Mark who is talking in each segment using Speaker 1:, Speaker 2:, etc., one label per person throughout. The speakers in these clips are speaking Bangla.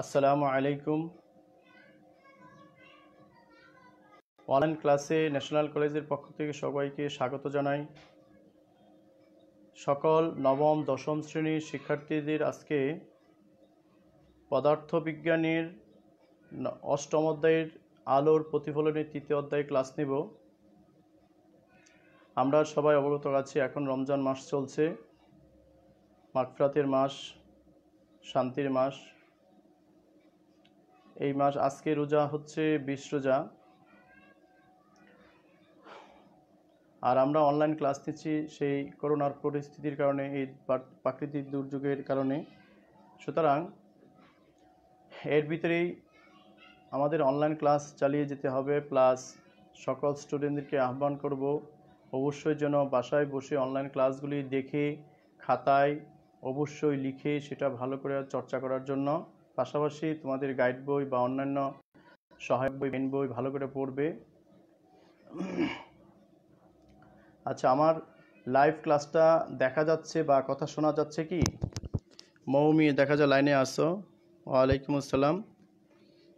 Speaker 1: আসসালামু আলাইকুম। অনলাইন ক্লাসে ন্যাশনাল কলেজের পক্ষ থেকে সবাইকে স্বাগত জানাই। সকল নবম, দশম শ্রেণির শিক্ষার্থীদের আজকে পদার্থবিজ্ঞানের অষ্টম অধ্যায়ের আলোর প্রতিফলনের তৃতীয় অধ্যায় ক্লাস নেব। আমরা সবাই অবগত আছি, এখন রমজান মাস চলছে। মাগফিরাতের মাস, শান্তির মাস এই মাস আজকে রোজা হচ্ছে বিশ রোজা। আর আমরা অনলাইন ক্লাস নিচ্ছি সেই করোনার পরিস্থিতির কারণে, এই প্রাকৃতিক দুর্যোগের কারণে। সুতরাং এর ভিতরেই আমাদের অনলাইন ক্লাস চালিয়ে যেতে হবে প্লাস সকল স্টুডেন্টদেরকে আহ্বান করব, অবশ্যই যেন বাসায় বসে অনলাইন ক্লাসগুলি দেখে, খাতায় অবশ্যই লিখে সেটা ভালো করে চর্চা করার জন্য। পাশাপাশি তোমাদের গাইড বই বা অন্যান্য সহায়ক বই মেন বই ভালো করে পড়বে। আচ্ছা আমার লাইভ ক্লাসটা দেখা যাচ্ছে বা কথা শোনা যাচ্ছে কি? মৌমি, দেখা যায় লাইনে আসো। ওয়ালাইকুম আসসালাম।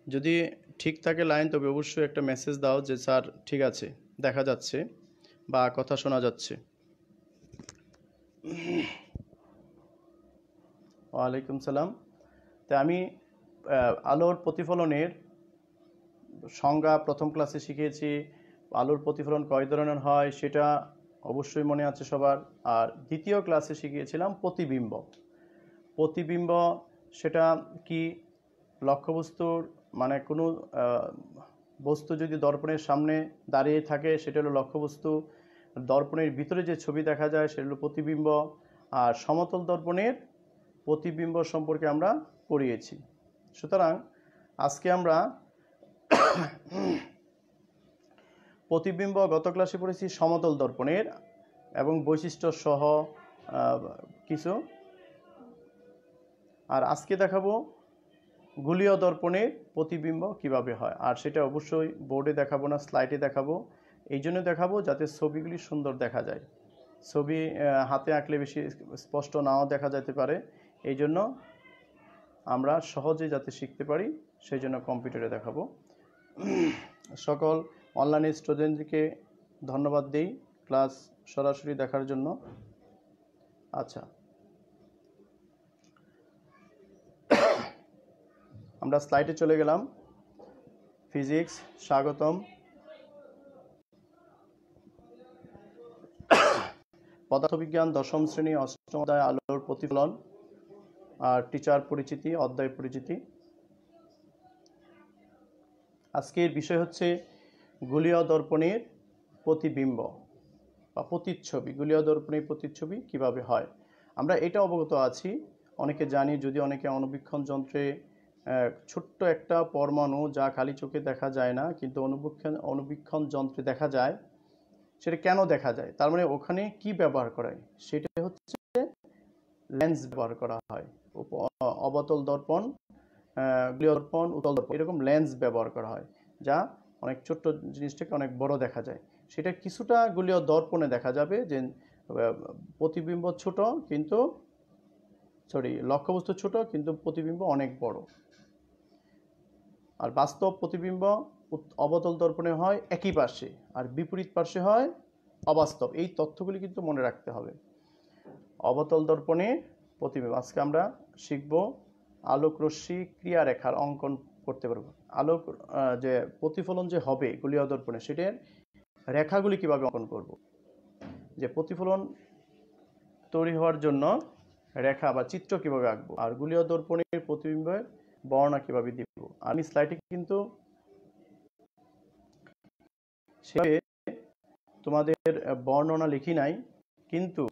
Speaker 1: যদি ঠিক থাকে লাইন তবে অবশ্যই একটা মেসেজ দাও যে, স্যার, ঠিক আছে, দেখা যাচ্ছে বা কথা শোনা যাচ্ছে। ওয়ালাইকুম সালাম। তা আমি আলোর প্রতিফলনের সংজ্ঞা প্রথম ক্লাসে শিখিয়েছি আলোর প্রতিফলন কয় ধরনের হয় সেটা অবশ্যই মনে আছে সবার। আর দ্বিতীয় ক্লাসে শিখিয়েছিলাম প্রতিবিম্ব। প্রতিবিম্ব সেটা কি? লক্ষ্যবস্তুর মানে কোনো বস্তু যদি দর্পণের সামনে দাঁড়িয়ে থাকে সেটা হলো লক্ষ্যবস্তু। দর্পণের ভিতরে যে ছবি দেখা যায় সেটা হলো প্রতিবিম্ব। আর সমতল দর্পণের প্রতিবিম্ব সম্পর্কে আমরা পড়িয়েছি। সুতরাং আজকে আমরা প্রতিবিম্ব গত ক্লাসে পড়েছি সমতল দর্পণের এবং বৈশিষ্ট্য সহ কিছু। আর আজকে দেখাবো গুলীয় দর্পণের প্রতিবিম্ব কীভাবে হয়। আর সেটা অবশ্যই বোর্ডে দেখাবো না, স্লাইডে দেখাবো। এই জন্য দেখাবো যাতে ছবিগুলি সুন্দর দেখা যায়। ছবি হাতে আঁকলে বেশি স্পষ্ট নাও দেখা যেতে পারে। এই জন্য আমরা সহজে যাতে শিখতে পারি, সেই জন্য কম্পিউটারে দেখাবো। সকল অনলাইন স্টুডেন্টদেরকে ধন্যবাদ দিই ক্লাস সরাসরি দেখার জন্য। আচ্ছা। আমরা স্লাইডে চলে গেলাম। ফিজিক্স, স্বাগতম। পদার্থবিজ্ঞান দশম শ্রেণি অষ্টম আলোর প্রতিফলন। আর টিচার পরিচিতি, অধ্যায় পরিচিতি। আজকের বিষয় হচ্ছে গুলীয় দর্পণের প্রতিবিম্ব বা প্রতিচ্ছবি গুলীয় দর্পণের প্রতিচ্ছবি কীভাবে হয়? আমরা এটা অবগত আছি। অনেকে জানি, যদি অনেকে অনুবীক্ষণ যন্ত্রে ছোট্ট একটা পরমাণু যা খালি চোখে দেখা যায় না, কিন্তু অনুবীক্ষণ অনুবীক্ষণ যন্ত্রে দেখা যায়, সেটা কেন দেখা যায়? তার মানে ওখানে কি ব্যবহার করা হয়? সেটা হচ্ছে লেন্স ব্যবহার করা হয়। অবতল দর্পণ গ্লিয় দর্পণ, উতল দর্পণ, এরকম লেন্স ব্যবহার করা হয়, যা অনেক ছোট্ট জিনিসটাকে অনেক বড় দেখা যায়। সেটা কিছুটা গুলীয় দর্পণে দেখা যাবে যে প্রতিবিম্ব ছোট কিন্তু সরি লক্ষ্যবস্তু ছোট কিন্তু প্রতিবিম্ব অনেক বড়। আর বাস্তব প্রতিবিম্ব অবতল দর্পণে হয় একই পার্শ্বে, আর বিপরীত পার্শ্বে হয় অবাস্তব। এই তথ্যগুলি কিন্তু মনে রাখতে হবে। অবতল দর্পণে প্রতিবিম্ব। আজকে আমরা শিখব আলোক রশ্মি ক্রিয়া রেখার অঙ্কন করতে পারব। আলোক যে প্রতিফলন যে হবে গুলীয় দর্পণে সেটার রেখাগুলি কীভাবে অঙ্কন করব? যে প্রতিফলন তৈরি হওয়ার জন্য রেখা বা চিত্র কীভাবে আঁকবো, আর গুলীয় দর্পণের প্রতিবিম্বের বর্ণনা কীভাবে দিব? আমি স্লাইডে কিন্তু সে তোমাদের বর্ণনা লিখি নাই, কিন্তু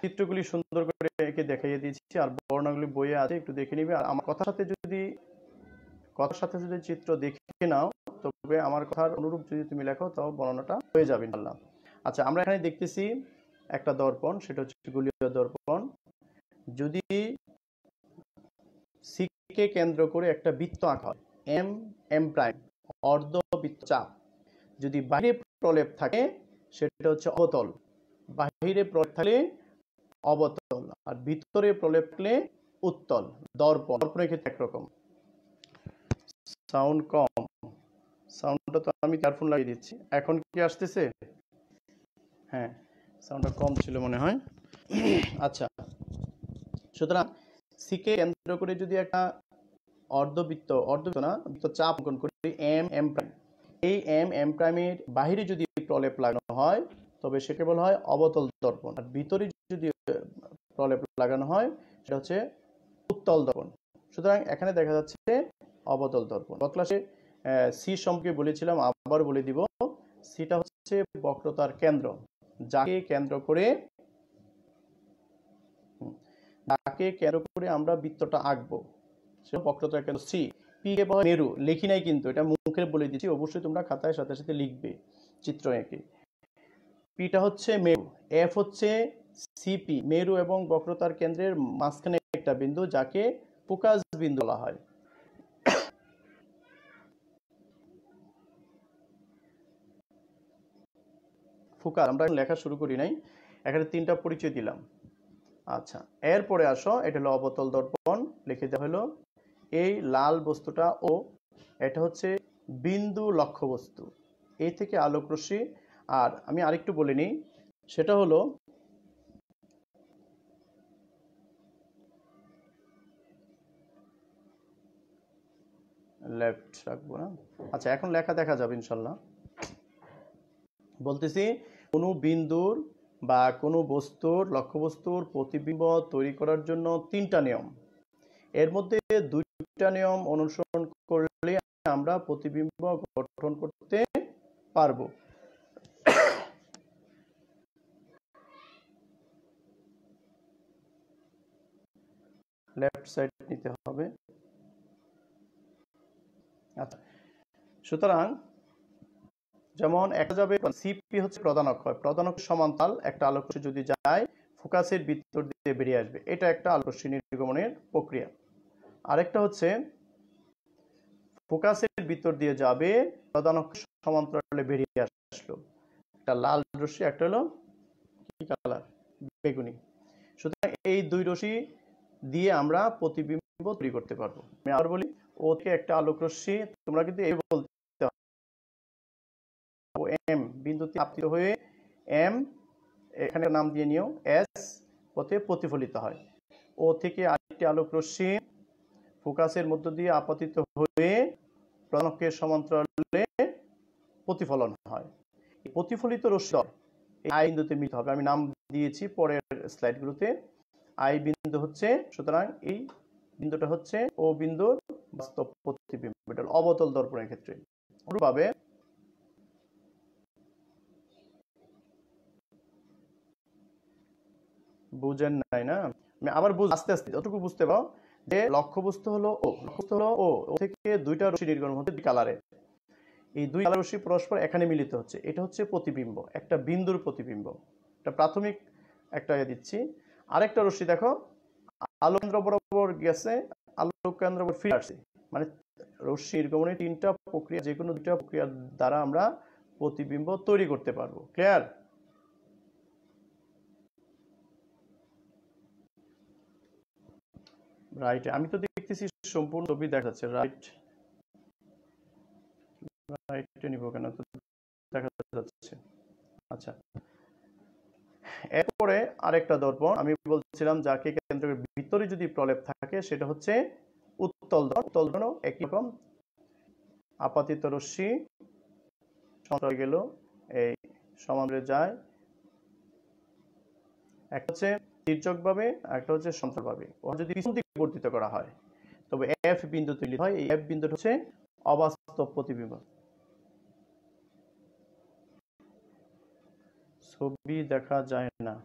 Speaker 1: চিত্রগুলি সুন্দর করে একে দেখাইয়ে দিয়েছি আর বর্ণনাগুলি বইয়ে আছে, একটু দেখে নিবে। আর আমার কথার সাথে যদি, কথার সাথে যদি চিত্র দেখে নাও, তবে আমার কথার অনুরূপ যদি তুমি লেখো, তাও বর্ণনাটা হয়ে যাবে ইনশাআল্লাহ। আচ্ছা আমরা এখানে দেখতেছি একটা দর্পণ, সেটা হচ্ছে গুলীয় দর্পণ। যদি সিকে কেন্দ্র করে একটা বৃত্ত আঁকা হয়, এম এম প্রাইম অর্ধবৃত্ত চাপ। যদি বাইরে প্রলেপ থাকে, সেটা হচ্ছে অবতল। বাহিরে প্রলেপ থাকলে অবতল আর ভিতরে প্রলেপ থাকলে উত্তল, দর্পণ। দর্পণের ক্ষেত্রে একরকম। সাউন্ড কম। সাউন্ডটা তো আমি ইয়ারফোন লাগিয়ে দিচ্ছি। এখন কি আসতেছে? হ্যাঁ সাউন্ডটা কম ছিল মনে হয়। আচ্ছা। সুতরাং সিকে কেন্দ্র করে যদি একটা অর্ধবৃত্ত অর্ধবৃত্ত না, বৃত্ত চাপ অঙ্কন করি, এম এম প্রাইম। এই এম এম প্রাইমের বাহিরে যদি প্রলেপ লাগানো হয়, তবে সেটা বলা হয় অবতল দর্পণ। আর ভিতরে প্রলেপ লাগানো হয়, সেটা হচ্ছে উত্তল দর্পণ। সুতরাং এখানে দেখা যাচ্ছে অবতল দর্পণ। গত ক্লাসে সি সম্পর্কে বলেছিলাম, আবার বলে দিব সিটা হচ্ছে বক্রতার কেন্দ্র। যাকে কেন্দ্র করে যাকে কেন্দ্র করে আমরা বৃত্তটা আঁকবো সেটা বক্রতার কেন্দ্র সি পি কে মেরু, লিখি নাই কিন্তু, এটা মুখে বলে দিচ্ছি, অবশ্যই তোমরা খাতায় সাথে সাথে লিখবে, চিত্র এঁকে। পিটা হচ্ছে মেরু এফ হচ্ছে সিপি, মেরু এবং বক্রতার কেন্দ্রের মাঝখানে একটা বিন্দু, যাকে ফোকাস বিন্দু বলা হয়। ফোকাস, আমরা লেখা শুরু করি নাই, এখানে তিনটা পরিচয় দিলাম। আচ্ছা এরপরে আসো, এটা হলো অবতল দর্পণ, লিখে দেওয়া হলো, এই লাল বস্তুটা ও এটা হচ্ছে বিন্দু লক্ষ্য বস্তু এই থেকে আলোক রশ্মি আর আমি আরেকটু বলে নিই, সেটা হলো লেফট রাখব, না? আচ্ছা এখন লেখা দেখা যাবে, ইনশাল্লাহ। বলতেছি, কোনো বিন্দুর বা কোনো বস্তুর, লক্ষ্যবস্তুর প্রতিবিম্ব তৈরি করার জন্য তিনটা নিয়ম। এর মধ্যে দুইটা নিয়ম অনুসরণ করলে আমরা প্রতিবিম্ব গঠন করতে পারব। লেফট সাইড নিতে হবে। আচ্ছা। সুতরাং যেমন একটা যাবে সিপি হচ্ছে প্রধান অক্ষর প্রধান অক্ষর সমান্তাল একটা আলোকরশ্মি যদি যায় ফোকাসের ভিতর দিয়ে বেরিয়ে আসবে। এটা একটা আলোকরশ্মি নির্গমনের প্রক্রিয়া। আরেকটা হচ্ছে ফোকাসের ভিতর দিয়ে যাবে, প্রধান অক্ষর সমান্তরালে বেরিয়ে আসলো। একটা লাল রশ্মি, একটা হলো কি কালার? বেগুনি। সুতরাং এই দুই রশ্মি দিয়ে আমরা প্রতিবিম্ব তৈরি করতে পারব। আমি আবার বলি ও থেকে একটা আলোক রশ্মি, তোমরা কিন্তু এই বলতে এম, বিন্দুতে আপতিত হয়ে এম, এখানে নাম দিয়ে নিও, এস পথে প্রতিফলিত হয়। ও থেকে আরেকটি আলোক রশ্মি, ফোকাসের মধ্য দিয়ে আপতিত হয়ে প্রণকের সমান্তরালে প্রতিফলন হয়। প্রতিফলিত রশ্মি এই আই বিন্দুতে মিলিত হবে। আমি নাম দিয়েছি পরের স্লাইডগুলোতে। আই বিন্দু হচ্ছে, সুতরাং এই বিন্দুটা হচ্ছে ও বিন্দুর বাস্তব প্রতিবিম্ব এটা অবতল দর্পণের ক্ষেত্রে। অনুরূপভাবে বুঝেন নাই না? আমি আবার বুঝ আস্তে আস্তে, যতটুকু বুঝতে পারো যে লক্ষ্যবস্তু হলো ও। লক্ষ্যবস্তু হলো ও। থেকে দুইটা রশ্মি নির্গমন হচ্ছে দুই কালারের এই দুই কালার রশ্মি পরস্পর এখানে মিলিত হচ্ছে। এটা হচ্ছে প্রতিবিম্ব, একটা বিন্দুর প্রতিবিম্ব। এটা প্রাথমিক একটা ইয়ে দিচ্ছি। আরেকটা রশ্মি দেখো আলোক কেন্দ্র বরাবর গেছে আলোক কেন্দ্র ফিরে আসছে। মানে রশ্মি নির্গমনের তিনটা প্রক্রিয়া যে কোনো দুইটা প্রক্রিয়ার দ্বারা আমরা প্রতিবিম্ব তৈরি করতে পারব। ক্লিয়ার? রাইট আমি তো দেখতেছি সম্পূর্ণ ছবি দেখা যাচ্ছে। রাইট রাইটে নিব কেন? তো দেখা যাচ্ছে। আচ্ছা। এরপরে আরেকটা দর্পণ। আমি বলছিলাম যাকে কেন্দ্রের ভিতরে যদি প্রলেপ থাকে, সেটা হচ্ছে উত্তল উত্তল দর্পণ একই রকম। আপাতিত রশ্মি সমান্তরাল গেল, এই সমান্তরে যায়। একটা হচ্ছে তির্যকভাবে একটা হচ্ছে সমান্তরালভাবে ও যদি পিছন দিকে বর্ধিত করা হয়, তবে এফ বিন্দু তৈরি হয়। এই এফ বিন্দুটা হচ্ছে অবাস্তব প্রতিবিম্ব। ছবি দেখা যায় না।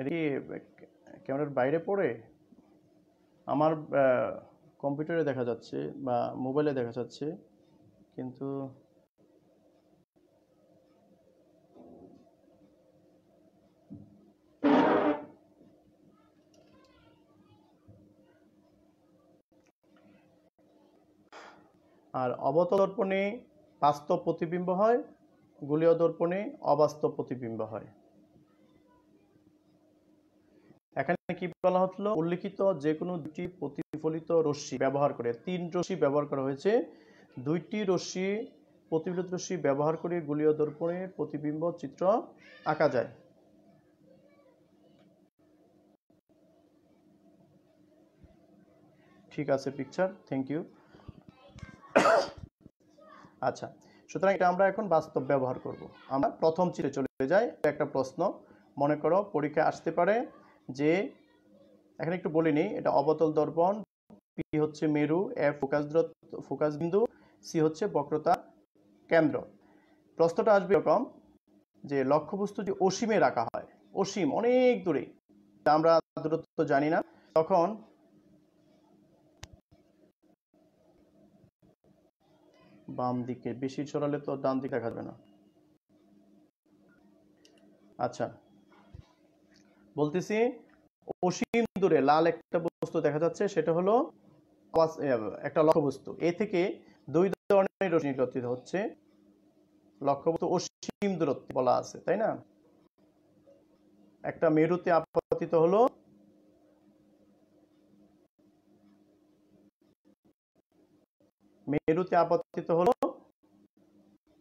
Speaker 1: এটি ক্যামেরার বাইরে পড়ে আমার কম্পিউটারে দেখা যাচ্ছে বা মোবাইলে দেখা যাচ্ছে, কিন্তু আর অবতল দর্পণে বাস্তব প্রতিবিম্ব হয় গোলীয় দর্পণে অবাস্তব প্রতিবিম্ব হয়। এখানে কি বলা হলো উল্লিখিত যে কোনো দুটি প্রতিফলিত রশ্মি ব্যবহার করে, তিন রশ্মি ব্যবহার করা হয়েছে। দুইটি রশ্মি প্রতিফলিত রশ্মি ব্যবহার করে গুলীয় দর্পণের প্রতিবিম্ব চিত্র আঁকা যায়। ঠিক আছে, পিকচার। Thank you. আচ্ছা সুতরাং এটা আমরা এখন বাস্তব ব্যবহার করব। আমরা প্রথম চিত্রে চলে যাই। একটা প্রশ্ন, মনে করো পরীক্ষায় আসতে পারে যে, এখানে একটু বলিনি এটা অবতল দর্পণ পি হচ্ছে মেরু এফ ফোকাস ফোকাস বিন্দু সি হচ্ছে বক্রতা কেন্দ্র। প্রশ্নটা আসবে এরকম যে, লক্ষ্যবস্তু যে অসীমে রাখা হয়, অসীম, অনেক দূরে আমরা দূরত্ব জানি না, তখন বাম দিকে বেশি ছড়ালে তো ডান দিকে দেখা যাবে না। আচ্ছা বলতেছি, অসীম দূরে লাল একটা বস্তু দেখা যাচ্ছে, সেটা হলো একটা লক্ষ্যবস্তু। এ থেকে দুই ধরনের রশ্মি নির্গতিত হচ্ছে। লক্ষ্যবস্তু অসীম দূরত্বে বলা আছে, তাই না? একটা মেরুতে আপতিত হলো মেরুতে আপতিত হলো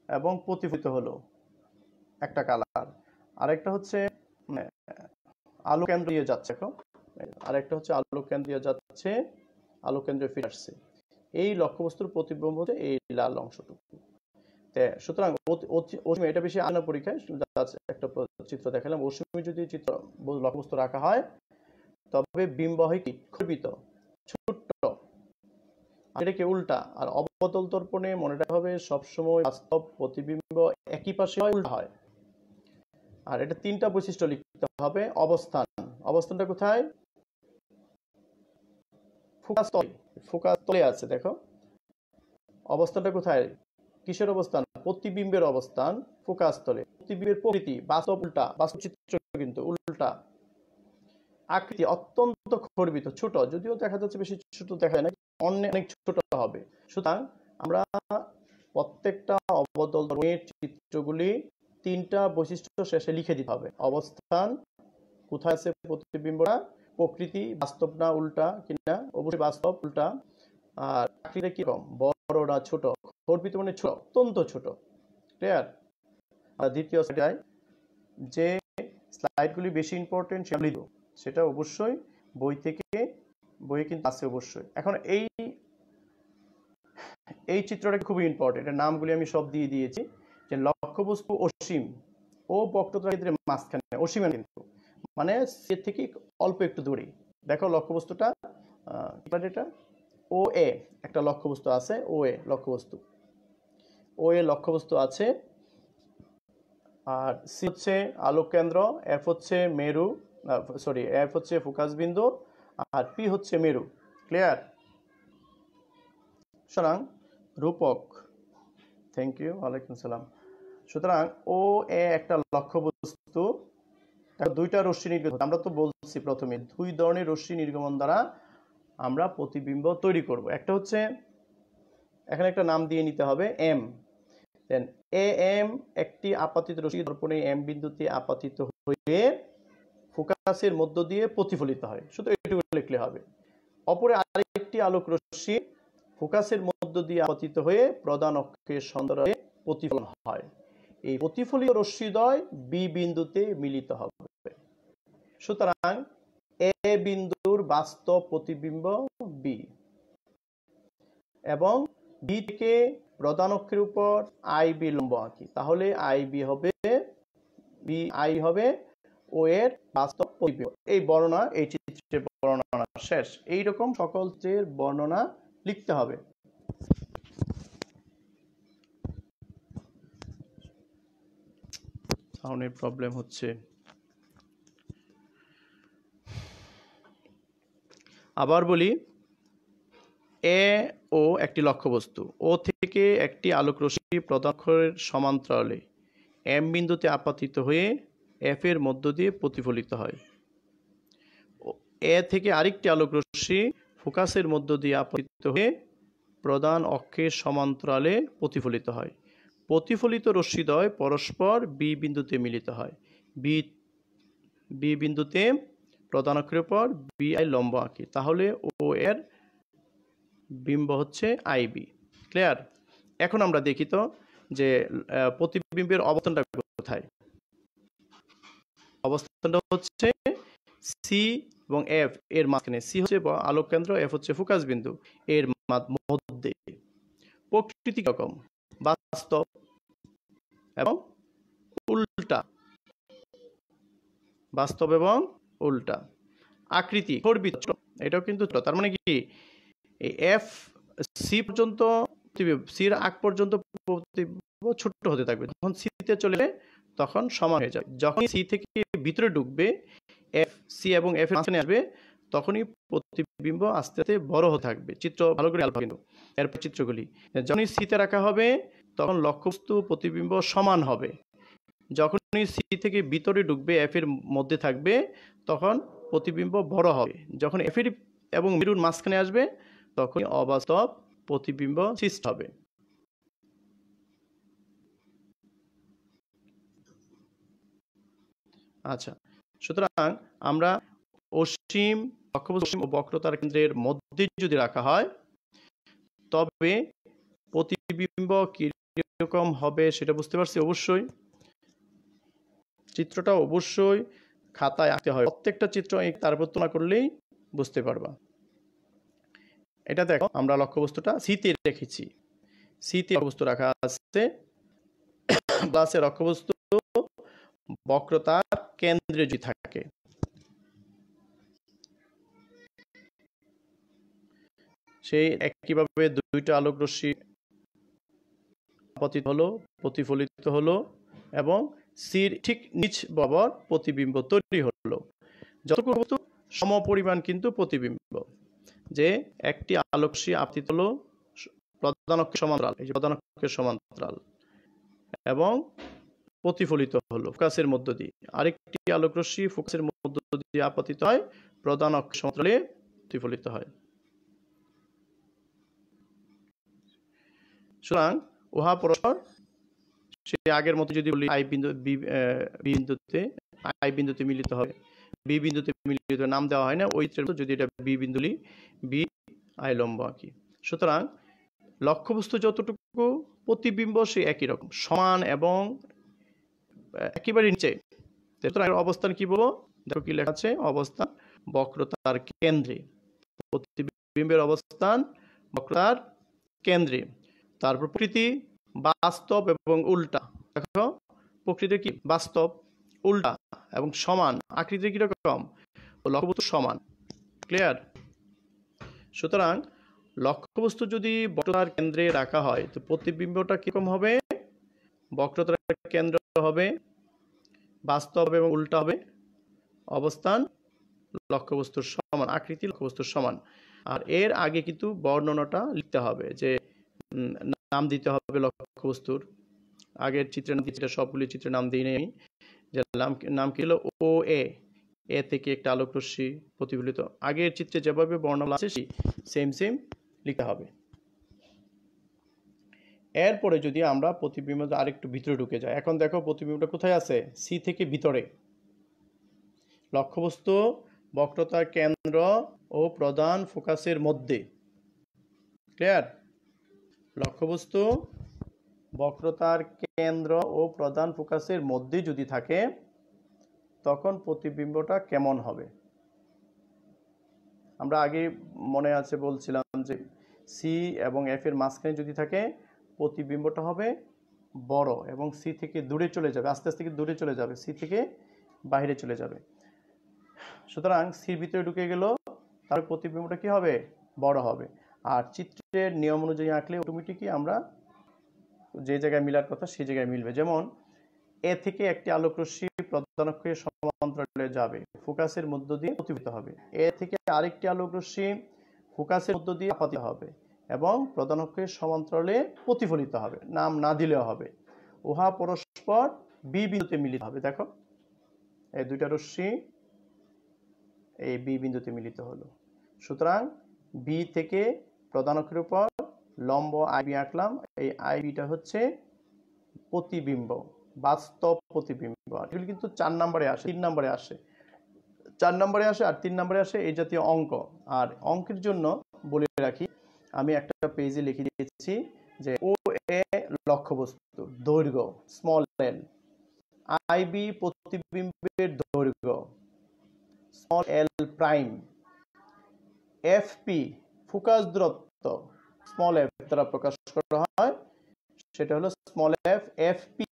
Speaker 1: এবং প্রতিফলিত হলো একটা কালার। আরেকটা হচ্ছে আলো কেন্দ্র দিয়ে যাচ্ছে এখন। আরেকটা হচ্ছে আলো কেন্দ্র দিয়ে যাচ্ছে, আলো কেন্দ্রে ফিরে আসছে। এই লক্ষ্যবস্তুর প্রতিবিম্ব হচ্ছে এই লাল অংশটুকু। সুতরাং অসীমে এটা বেশি আনা পরীক্ষায় একটা চিত্র দেখালাম। অসীমে যদি চিত্র লক্ষ্যবস্তু রাখা হয়, তবে বিম্ব হয় কি? খর্বিত, ছোট্ট। এটাকে উল্টা, আর অবতল দর্পণে মনে রাখতে হবে সবসময় বাস্তব প্রতিবিম্ব একই পাশে উল্টা হয়। আর এটা তিনটা বৈশিষ্ট্য লিখতে হবে, অবস্থান। অবস্থানটা কোথায়? ফোকাস তলে ফোকাস তলে আছে, দেখো। অবস্থানটা কোথায়? কিসের অবস্থান? প্রতিবিম্বের অবস্থান, ফোকাস তলে। প্রতিবিম্বের প্রকৃতি, বাস্তব উল্টা, বাস্তব চিত্র কিন্তু উল্টা। আকৃতি অত্যন্ত খর্বিত, ছোট, যদিও দেখা যাচ্ছে বেশি ছোট দেখা যায় না অনেক অনেক ছোট হবে। সুতরাং আমরা প্রত্যেকটা অবদল চিত্রগুলি তিনটা বৈশিষ্ট্য শেষে লিখে দিতে হবে। অবস্থান, কোথায় আছে প্রতিবিম্বটা, প্রকৃতি, বাস্তব না উল্টা কিনা, অবশ্যই বাস্তব, উল্টা। আর আকৃতি কীরকম? বড় না ছোট? খর্বিত মানে ছোট, অত্যন্ত ছোট। ক্লিয়ার আর দ্বিতীয় স্লাইড যে স্লাইডগুলি বেশি ইম্পর্টেন্ট সেগুলি। সেটা অবশ্যই বই থেকে, বইয়ে কিন্তু আছে অবশ্যই। এখন এই এই চিত্রটা খুবই ইম্পর্টেন্ট এর নামগুলি আমি সব দিয়ে দিয়েছি। যে লক্ষ্যবস্তু অসীম ও বক্রতার ক্ষেত্রে মাঝখানে অসীমে কিন্তু। মানে সে থেকে অল্প একটু দূরে। দেখো লক্ষ্যবস্তুটা এটা ও এ, একটা লক্ষ্যবস্তু আছে, ও এ লক্ষ্যবস্তু। ও এ লক্ষ্যবস্তু আছে, আর সি হচ্ছে আলোক কেন্দ্র, এফ হচ্ছে মেরু সরি এফ হচ্ছে ফোকাস বিন্দু, আর পি হচ্ছে মেরু। ক্লিয়ার সুতরাং রূপক। থ্যাংক ইউ ওয়ালাইকুম সালাম। সুতরাং ও, এ একটা লক্ষ্যবস্তু। দুইটা রশ্মি নির্গমন, আমরা তো বলছি প্রথমে, দুই ধরনের রশ্মি নির্গমন দ্বারা আমরা প্রতিবিম্ব তৈরি করব। একটা হচ্ছে, এখানে একটা নাম দিয়ে নিতে হবে, এম। দেন, এ, এম একটি আপাতিত রশ্মি দর্পণে এম বিন্দুতে আপাতিত হয়ে ফোকাসের মধ্য দিয়ে প্রতিফলিত হয়। শুধু এটুকু লিখলে হবে। অপরে আরেকটি আলোক রশ্মি ফোকাসের মধ্য দিয়ে আপতিত হয়ে প্রধান অক্ষের সন্দরে প্রতিফলন হয়। এই প্রতিফলিত রশ্মিদ্বয় বি বিন্দুতে মিলিত হবে। সুতরাং এ বিন্দুর বাস্তব প্রতিবিম্ব বি এবং বি থেকে প্রধান অক্ষের উপর আই বি লম্ব আঁকি। তাহলে আই বি হবে বি, আই হবে ও এর বাস্তব প্রতিবিম্ব। এই বর্ণনা, এই চিত্রের বর্ণনা শেষ। এই রকম সকল চিত্রের বর্ণনা লিখতে হবে। সাউন্ডের প্রবলেম হচ্ছে। আবার বলি, এ ও একটি লক্ষ্যবস্তু। ও থেকে একটি আলোক রশ্মি প্রদক্ষের সমান্তরালে এম বিন্দুতে আপাতিত হয়ে এফ এর মধ্য দিয়ে প্রতিফলিত হয়। এ থেকে আরেকটি আলোক রশ্মি ফোকাসের মধ্য দিয়ে আপতিত হয়ে প্রধান অক্ষের সমান্তরালে প্রতিফলিত হয়। প্রতিফলিত রশ্মিদ্বয় পরস্পর বি বিন্দুতে মিলিত হয়। বি বি বিন্দুতে প্রধান অক্ষরের পর বি আই লম্ব আঁকি। তাহলে ও এর বিম্ব হচ্ছে আইবি ক্লিয়ার এখন আমরা দেখি তো যে প্রতিবিম্বের অবস্থানটা কোথায়? অবস্থানটা হচ্ছে সি এবং এফ এর মাঝখানে। সি হচ্ছে আলোক কেন্দ্র এফ হচ্ছে ফোকাস বিন্দু। এর মধ্যে। প্রকৃতি রকম বাস্তব এবং উল্টা। বাস্তব এবং উল্টা। আকৃতি গর্বিত এটাও কিন্তু তার মানে কি? এফ সি পর্যন্ত সির আগ পর্যন্ত ছোট হতে থাকবে। যখন সিতে চলে যাবে, তখন সমান হয়ে যাবে। যখন সি থেকে ভিতরে ঢুকবে এফ সি এবং এফ এর আসবে তখনই প্রতিবিম্ব আস্তে আস্তে বড় হতে থাকবে। চিত্র ভালো করে আলফা কিন্তু। এরপর চিত্রগুলি। যখনই সিতে রাখা হবে, তখন লক্ষ্যবস্তু প্রতিবিম্ব সমান হবে। যখনই সি থেকে ভিতরে ঢুকবে এফের মধ্যে থাকবে, তখন প্রতিবিম্ব বড় হবে। যখন এফ এর এবং মেরুর মাঝখানে আসবে, তখনই অবাস্তব প্রতিবিম্ব সৃষ্টি হবে। আচ্ছা। সুতরাং আমরা অসীম অসীম ও বক্রতার কেন্দ্রের মধ্যে যদি রাখা হয়, তবে প্রতিবিম্ব কীরকম হবে সেটা বুঝতে পারছি অবশ্যই। চিত্রটা অবশ্যই খাতায় আঁকতে হয়। প্রত্যেকটা চিত্র তারপর তুলনা করলেই বুঝতে পারবা। এটা দেখো, আমরা লক্ষ্যবস্তুটা সিতে রেখেছি। সিতে লক্ষ্যবস্তু রাখা আছে। প্লাসে লক্ষ্যবস্তু বক্রতার কেন্দ্রে যদি থাকে। সেই একইভাবে দুইটা আলোক রশ্মি আপতিত হলো, প্রতিফলিত হলো এবং সির ঠিক নিচ বরাবর প্রতিবিম্ব তৈরি হলো। যতটুকু বস্তু, সমপরিমাণ কিন্তু প্রতিবিম্ব। যে একটি আলোকসী আপতিত হলো প্রধান সমান্তরাল, এই যে প্রধান সমান্তরাল এবং প্রতিফলিত হলো, ফোকাসের মধ্য দিয়ে। আরেকটি আলোক রশ্মি ফোকাসের মধ্য দিয়ে আপতিত হয় প্রধান অক্ষের সমান্তরালে প্রতিফলিত হয়। সুতরাং উহা পরস্পর, সে আগের মতো যদি বলি, আই বিন্দু বিন্দুতে, আই বিন্দুতে মিলিত হবে। বি বিন্দুতে মিলিত নাম দেওয়া হয় না, ওই যদি এটা বি বিন্দুলি বি, আই লম্ব আঁকি। সুতরাং লক্ষ্যবস্তু যতটুকু প্রতিবিম্ব, সে একই রকম, সমান এবং একেবারে নিচে। সুতরাং অবস্থান কি বলব? দেখো কি লেখা আছে, অবস্থান বক্রতার কেন্দ্রে। প্রতিবিম্বের অবস্থান বক্রতার কেন্দ্রে। তারপর প্রকৃতি বাস্তব এবং উল্টা। দেখো প্রকৃতি কি বাস্তব, উল্টা এবং সমান আকৃতি কীরকম লক্ষ্যবস্তু সমান। ক্লিয়ার সুতরাং, লক্ষ্যবস্তু যদি বক্রতার কেন্দ্রে রাখা হয়, তো প্রতিবিম্বটা কীরকম হবে? বক্রতার কেন্দ্র হবে, বাস্তব এবং উল্টা হবে, অবস্থান লক্ষ্যবস্তুর সমান, আকৃতি লক্ষ্যবস্তুর সমান। আর এর আগে কিন্তু বর্ণনাটা লিখতে হবে যে নাম দিতে হবে লক্ষ্যবস্তুর। আগের চিত্রের নাম দিচ্ছি সবগুলি চিত্রের নাম দিই নেই যে নাম নাম কি হলো? ও, এ। এ থেকে একটা আলোক রশ্মি প্রতিফলিত। আগের চিত্রে যেভাবে বর্ণনা আছে সেম সেম লিখতে হবে। এরপরে যদি আমরা প্রতিবিম্ব আরেকটু ভিতরে ঢুকে যাই। এখন দেখো প্রতিবিম্বটা কোথায় আছে? সি থেকে ভিতরে। লক্ষ্যবস্তু, বক্রতার কেন্দ্র ও প্রধান ফোকাসের মধ্যে। ক্লিয়ার লক্ষ্যবস্তু, বক্রতার কেন্দ্র ও প্রধান ফোকাসের মধ্যে যদি থাকে, তখন প্রতিবিম্বটা কেমন হবে? আমরা আগে মনে আছে বলছিলাম যে সি এবং এফ এর মাঝখানে যদি থাকে, প্রতিবিম্বটা হবে বড় এবং সি থেকে দূরে চলে যাবে, আস্তে আস্তে দূরে চলে যাবে সি থেকে বাইরে চলে যাবে। সুতরাং সির ভিতরে ঢুকে গেল তার প্রতিবিম্বটা কি হবে? বড় হবে। আর চিত্রের নিয়ম অনুযায়ী আঁকলে অটোমেটিকই আমরা যে জায়গায় মিলার কথা সেই জায়গায় মিলবে। যেমন, এ থেকে একটি আলোক রশ্মি প্রধান অক্ষের সমান্তরালে যাবে, ফোকাসের মধ্য দিয়ে প্রতিফলিত হবে। এ থেকে আরেকটি আলোক রশ্মি ফোকাসের মধ্য দিয়ে আপাতিত হবে এবং প্রধান অক্ষের সমান্তরালে প্রতিফলিত হবে, নাম না দিলেও হবে। উহা পরস্পর বি বিন্দুতে মিলিত হবে। দেখো, এই দুইটা রশ্মি এই বি বিন্দুতে মিলিত হলো। সুতরাং বি থেকে প্রধান অক্ষের উপর লম্ব আইবি আঁকলাম। এই আইবিটা হচ্ছে প্রতিবিম্ব, বাস্তব প্রতিবিম্ব। এগুলি কিন্তু চার নম্বরে আসে, তিন নম্বরে আসে। চার নম্বরে আসে আর তিন নম্বরে আসে এই জাতীয় অঙ্ক। আর অঙ্কের জন্য বলে রাখি, আমি একটা পেজে লিখে দিয়েছি যে ও, এ লক্ষ্যবস্তু, দৈর্ঘ্য স্মল এল আইবি প্রতিবিম্বের দৈর্ঘ্য small L prime F P focus দূরত্ব স্মল এফ দ্বারা প্রকাশ করা হয়, সেটা হলো স্মল এফ এফ পি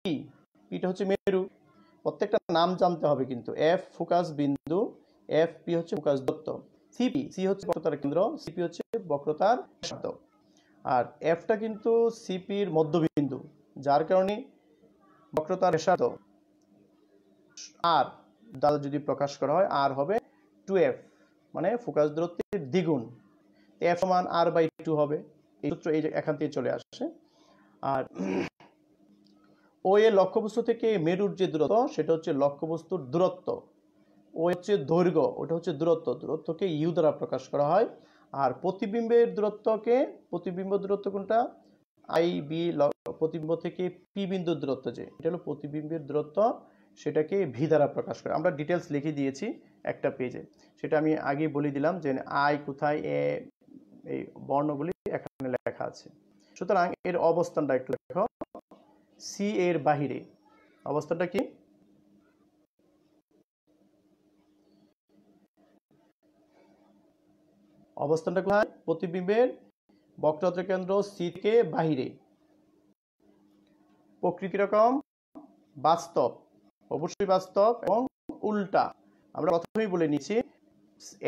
Speaker 1: পিটা হচ্ছে মেরু। প্রত্যেকটা নাম জানতে হবে কিন্তু এফ ফোকাস বিন্দু এফ পি হচ্ছে ফোকাস দত্ত সিপি সি হচ্ছে বক্রতার কেন্দ্র সিপি হচ্ছে বক্রতার শব্দ আর এফটা কিন্তু সিপির মধ্যবিন্দু, যার কারণে বক্রতার ব্যাসার্ধ আর দ্বারা যদি প্রকাশ করা হয় আর হবে টু এফ মানে ফোকাস দূরত্বের দ্বিগুণ। এফ সমান আর বাই টু হবে। এই সূত্র এই এখান থেকে চলে আসছে। আর ও এ লক্ষ্যবস্তু থেকে মেরুর যে দূরত্ব, সেটা হচ্ছে লক্ষ্যবস্তুর দূরত্ব। ও হচ্ছে দৈর্ঘ্য, ওটা হচ্ছে দূরত্ব। দূরত্বকে ইউ দ্বারা প্রকাশ করা হয়। আর প্রতিবিম্বের দূরত্বকে, প্রতিবিম্ব দূরত্ব কোনটা? আই বি প্রতিবিম্ব থেকে পি বিন্দুর দূরত্ব যে, এটা হলো প্রতিবিম্বের দূরত্ব, সেটাকে ভি দ্বারা প্রকাশ করে। আমরা ডিটেলস লিখে দিয়েছি একটা পেজে সেটা আমি আগে বলে দিলাম যে আই কোথায়? এ এই বর্ণগুলি এখানে লেখা আছে। সুতরাং এর অবস্থানটা একটু দেখো সি এর বাহিরে অবস্থানটা কি? অবস্থানটা কোথায়? প্রতিবিম্বের বক্রতার কেন্দ্র সি থেকে বাহিরে। প্রকৃতি রকম বাস্তব, অবশ্যই বাস্তব এবং উল্টা। আমরা প্রথমেই বলে নিচ্ছি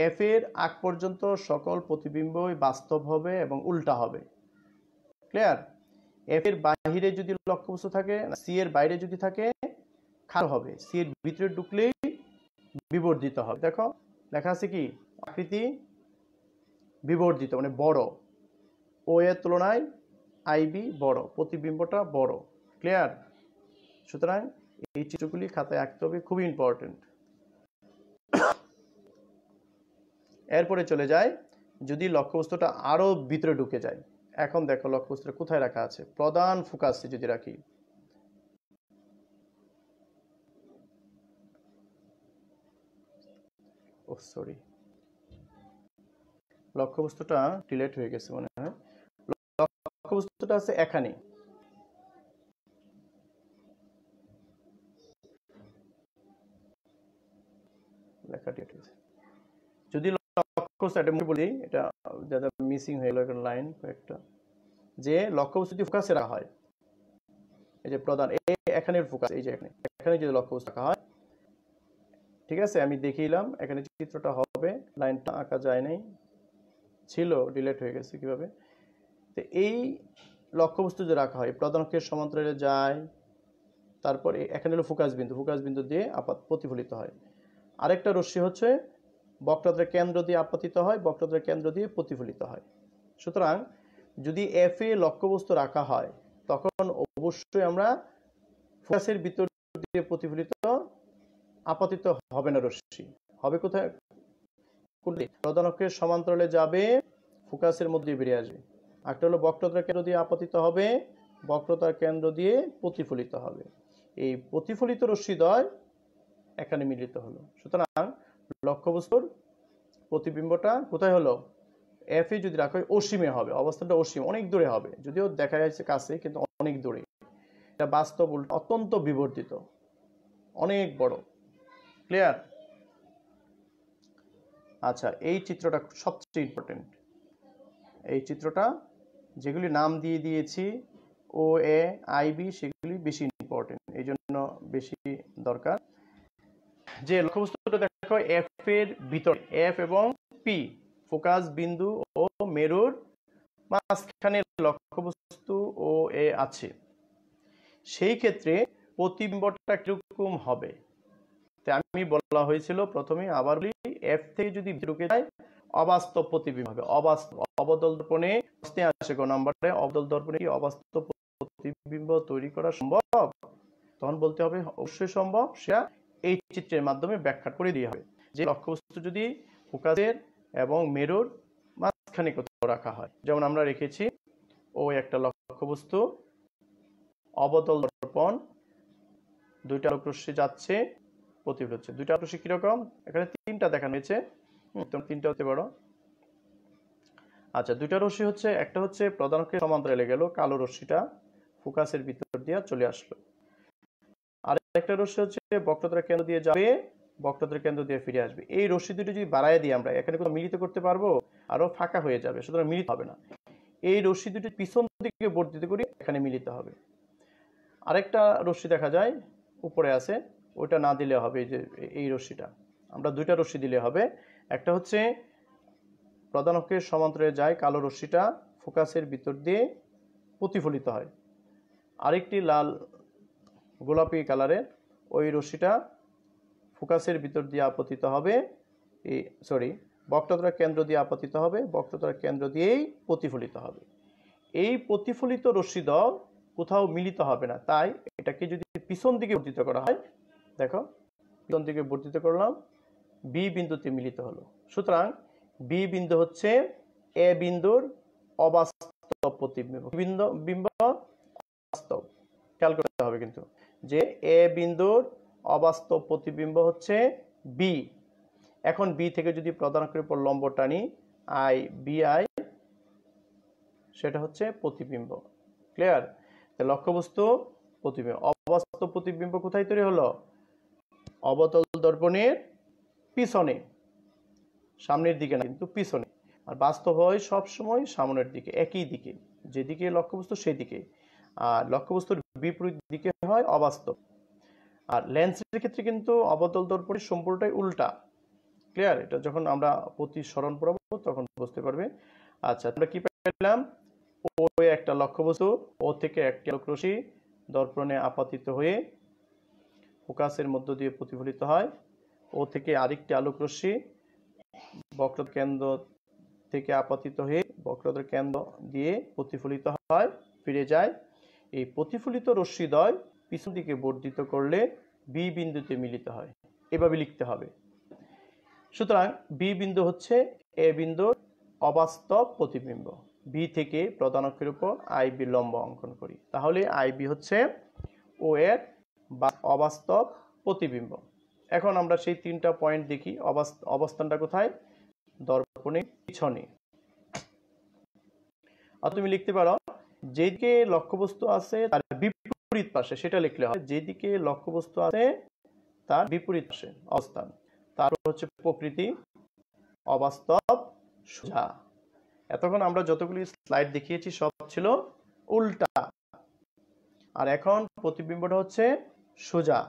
Speaker 1: এফ এর আগ পর্যন্ত সকল প্রতিবিম্বই বাস্তব হবে এবং উল্টা হবে। ক্লিয়ার এফ এর বাইরে যদি লক্ষ্যবস্তু থাকে সি এর বাইরে যদি থাকে খারাপ হবে। সি এর ভিতরে ঢুকলেই বিবর্ধিত হবে। দেখো, লেখা আছে কি? আকৃতি বিবর্ধিত মানে বড়। ও এর তুলনায় আইবি বড়, প্রতিবিম্বটা বড়। ক্লিয়ার সুতরাং এই চিত্রগুলি খাতায় আঁকতে হবে, খুবই ইম্পর্টেন্ট এরপরে চলে যায়, যদি লক্ষ্যবস্তুটা আরও ভিতরে ঢুকে যায়। এখন দেখো লক্ষ্যবস্তুটা কোথায় রাখা আছে? প্রধান ফোকাসে যদি রাখি। ও, সরি। লক্ষ্যবস্তুটা ডিলেট হয়ে গেছে মনে হয়। লক্ষ্যবস্তুটা আছে এখানে। লেখাটি যদি লক্ষ্যবস্তু এটা বলি, এটা যাতে মিসিং হয়ে গেল লাইন কয়েকটা, যে লক্ষ্যবস্তু যদি ফোকাসে রাখা হয়। এই যে প্রধান এই এখানের ফোকাস এই যে এখানে এখানে যদি লক্ষ্যবস্তু রাখা হয়, ঠিক আছে, আমি দেখিলাম এখানে চিত্রটা হবে লাইনটা আঁকা যায় নাই, ছিল ডিলেট হয়ে গেছে কীভাবে? তো এই লক্ষ্যবস্তু যে রাখা হয় প্রধান অক্ষের সমান্তরালে যায়, তারপর এখানে হলো ফোকাস বিন্দু ফোকাস বিন্দু দিয়ে আপাত প্রতিফলিত হয়। আরেকটা রশ্মি হচ্ছে বক্রতার কেন্দ্র দিয়ে আপতিত হয়, বক্রতার কেন্দ্র দিয়ে প্রতিফলিত হয়। সুতরাং যদি এফ এ লক্ষ্যবস্তু রাখা হয়, তখন অবশ্যই আমরা ফোকাসের ভিতর দিয়ে প্রতিফলিত আপতিত হবে না রশ্মি। হবে কোথায়? প্রধান অক্ষের সমান্তরালে যাবে ফোকাসের মধ্যে বেরিয়ে আসবে। একটা হলো বক্রতার কেন্দ্র দিয়ে আপতিত হবে, বক্রতার কেন্দ্র দিয়ে প্রতিফলিত হবে। এই প্রতিফলিত রশ্মিদ্বয় এখানে মিলিত হলো। সুতরাং লক্ষ্যবস্তুর প্রতিবিম্বটা কোথায় হলো? এফ এ যদি রাখা হয় অসীমে হবে। অবস্থানটা অসীম, অনেক দূরে হবে। যদিও দেখা যাচ্ছে কাছে, কিন্তু অনেক দূরে। এটা বাস্তব অত্যন্ত বিবর্তিত। অনেক বড়। ক্লিয়ার আচ্ছা এই চিত্রটা সবচেয়ে ইম্পর্টেন্ট এই চিত্রটা, যেগুলি নাম দিয়ে দিয়েছি ও এ আইবি সেগুলি বেশি ইম্পর্টেন্ট এই জন্য বেশি দরকার। যে লক্ষ্যবস্তুটা দেখো এফ এর ভিতর এফ এবং পি ফোকাস বিন্দু ও মেরুর মাঝখানে লক্ষ্যবস্তু ও এ আছে। সেই ক্ষেত্রে প্রতিবিম্বটা কীরকম হবে? আমি বলা হয়েছিল প্রথমে, আবার এফ থেকে যদি ঢুকে যায়, অবাস্তব প্রতিবিম্ব হবে। অবাস্তব অবদল দর্পণে আসে গো নাম্বারে অবদল দর্পণে কি অবাস্তব প্রতিবিম্ব তৈরি করা সম্ভব? তখন বলতে হবে, অবশ্যই সম্ভব, সেটা এই চিত্রের মাধ্যমে ব্যাখ্যা করে দিয়ে হবে। যে লক্ষ্যবস্তু যদি ফোকাসের এবং মেরুর মাঝখানে কোথাও রাখা হয়। যেমন আমরা রেখেছি, ও একটা লক্ষ্যবস্তু, অবতল দর্পণ, দুইটা লোকরশ্মি যাচ্ছে প্রতিফলিত হচ্ছে। দুইটা রশ্মি কীরকম এখানে তিনটা দেখানো হয়েছে। তোমরা তিনটা হতে পারো। আচ্ছা দুইটা রশ্মি হচ্ছে, একটা হচ্ছে প্রধানকে সমান্তরালে গেল, কালো রশ্মিটা ফোকাসের ভিতর দিয়ে চলে আসলো। আর একটা রশ্মি হচ্ছে বক্রতার কেন্দ্র দিয়ে যাবে বক্রতার কেন্দ্র দিয়ে ফিরে আসবে। এই রশ্মি দুটি যদি বাড়ায় দিই আমরা, এখানে কোনো মিলিত করতে পারব? আরও ফাঁকা হয়ে যাবে, সুতরাং মিলিত হবে না। এই রশ্মি দুটি পিছন দিকে বর্ধিত করে, এখানে মিলিত হবে। আরেকটা রশ্মি দেখা যায়, উপরে আছে, ওটা না দিলে হবে যে, এই রশ্মিটা আমরা দুইটা রশ্মি দিলে হবে। একটা হচ্ছে প্রধান অক্ষের সমান্তরে যায় কালো রশ্মিটা ফোকাসের ভিতর দিয়ে প্রতিফলিত হয়। আরেকটি লাল গোলাপি কালারের ওই রশ্মিটা ফোকাসের ভিতর দিয়ে আপতিত হবে এই সরি বক্রতার কেন্দ্র দিয়ে আপতিত হবে বক্রতার কেন্দ্র দিয়েই প্রতিফলিত হবে। এই প্রতিফলিত রশ্মি দল কোথাও মিলিত হবে না। তাই এটাকে যদি পিছন দিকে বর্ধিত করা হয়, দেখো, পিছন দিকে বর্ধিত করলাম বি বিন্দুতে মিলিত হলো। সুতরাং বি বিন্দু হচ্ছে এ বিন্দুর অবাস্তব প্রতিবিম্ব। বিম্ব বাস্তব খেয়াল করতে হবে কিন্তু যে এ বিন্দুর অবাস্তব প্রতিবিম্ব হচ্ছে বি এখন বি থেকে যদি প্রধান অক্ষরের উপর লম্ব টানি আই বি আই সেটা হচ্ছে প্রতিবিম্ব। ক্লিয়ার লক্ষ্যবস্তু প্রতিবিম্ব। অবাস্তব প্রতিবিম্ব কোথায় তৈরি হলো? অবতল দর্পণের পিছনে। সামনের দিকে না, কিন্তু পিছনে। আর বাস্তব হয় সবসময় সামনের দিকে, একই দিকে। যেদিকে লক্ষ্যবস্তু সেদিকে। আর লক্ষ্যবস্তুর বিপরীত দিকে হয় অবাস্তব। আর লেন্সের ক্ষেত্রে কিন্তু অবতল দর্পণের সম্পূর্ণটাই উল্টা। ক্লিয়ার এটা যখন আমরা প্রতিসরণ পড়াবো, তখন বুঝতে পারবে। আচ্ছা আমরা কি পেলাম? ও একটা লক্ষ্যবস্তু ও থেকে একটি আলোকরশ্মি দর্পণে আপাতিত হয়ে ফোকাসের মধ্য দিয়ে প্রতিফলিত হয়। ও থেকে আরেকটি আলোকরশ্মি বক্র কেন্দ্র থেকে আপাতিত হয়ে বক্রতার কেন্দ্র দিয়ে প্রতিফলিত হয়, ফিরে যায়। এই প্রতিফলিত রশ্মিদ্বয় পিছন দিকে বর্ধিত করলে বি বিন্দুতে মিলিত হয়। এভাবে লিখতে হবে। সুতরাং বি বিন্দু হচ্ছে এ বিন্দুর অবাস্তব প্রতিবিম্ব। বি থেকে প্রধান অক্ষের উপর আই বি লম্ব অঙ্কন করি। তাহলে আই বি হচ্ছে ও এর অবাস্তব প্রতিবিম্ব। এখন আমরা সেই তিনটা পয়েন্ট দেখি। অবাস- অবস্থানটা কোথায়? দর্পণের পিছনে। আর তুমি লিখতে পারো, যেদিকে লক্ষ্যবস্তু আছে, তার বিপরীত পাশে, সেটা লিখলে হয় যেদিকে লক্ষ্যবস্তু আছে, তার বিপরীত পাশে অবস্থান। তারপর হচ্ছে প্রকৃতি অবাস্তব সোজা। এতক্ষণ আমরা যতগুলি স্লাইড দেখিয়েছি, সব ছিল উল্টা। আর এখন প্রতিবিম্বটা হচ্ছে সোজা।